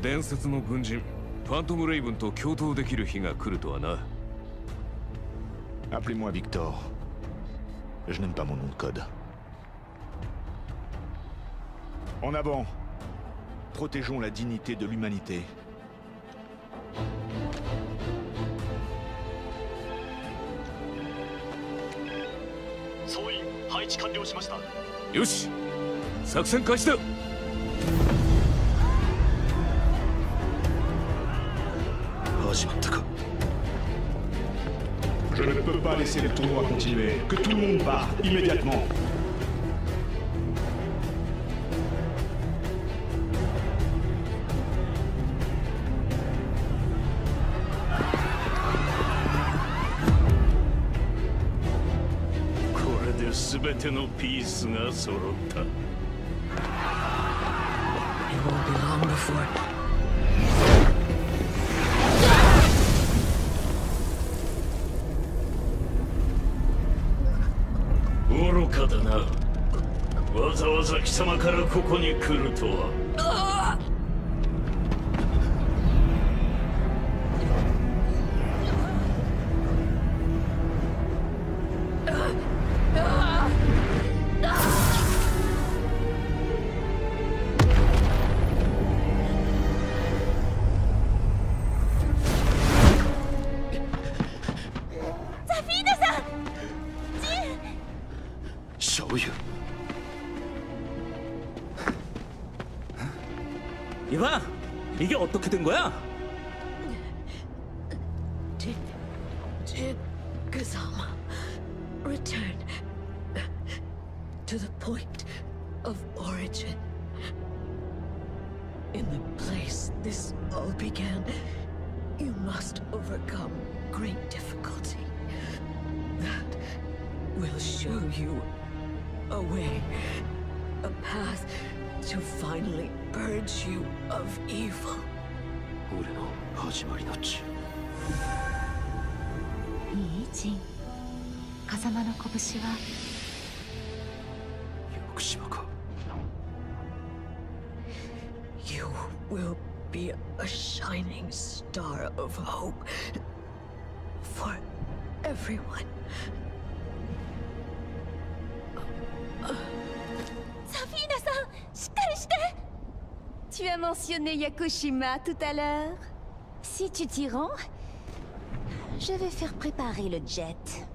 伝説の軍人ファントム・レイブンと共闘できる日が来るとはな Appelez-moi Victor. Je n'aime pas mon nom de code. En avant Protégeons la dignité de l'humanité. 総員配置完了しましたよし作戦開始だ 始まったか Je ne peux pas laisser le tournoi continuer. Que tout le monde parte immédiatement. Pour で全てのピースが揃った It won't be long before. かだな。わざわざ貴様からここに来るとは。醤油이봐 이게 어떻게 된 거야? Did. Did Kazama return to the point of origin? In the place this all began, you must overcome great difficulty. That will show you a way, a path to finally purge you of evil. 俺の始まりの地いいジン風間の拳は屋久島か You will be a shining star of hope for everyone. tu as mentionné Yakushima tout à l'heure? Si tu t'y rends, je vais faire préparer le jet.